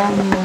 Amén.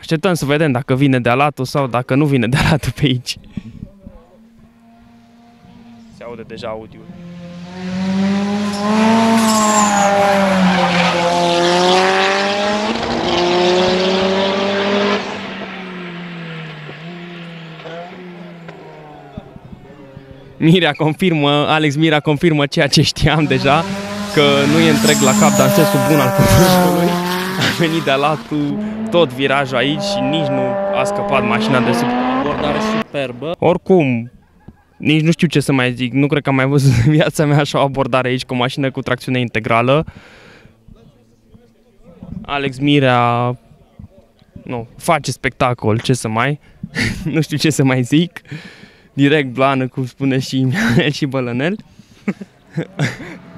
Așteptăm să vedem dacă vine de alatul sau dacă nu vine de alatul pe aici. Se aude deja audio. Mirea confirmă, Alex Mira confirmă ceea ce știam deja, că nu e întreg la cap, dar în sensul bun al cuvântului. A venit de alatul tot virajul aici și nici nu a scăpat mașina de sub abordare superbă. Oricum, nici nu știu ce să mai zic, nu cred că am mai văzut în viața mea așa o abordare aici cu o mașină cu tracțiune integrală. Alex Mirea nu, face spectacol, ce să mai, nu știu ce să mai zic. Direct blană, cum spune și Mianel și Bălănel.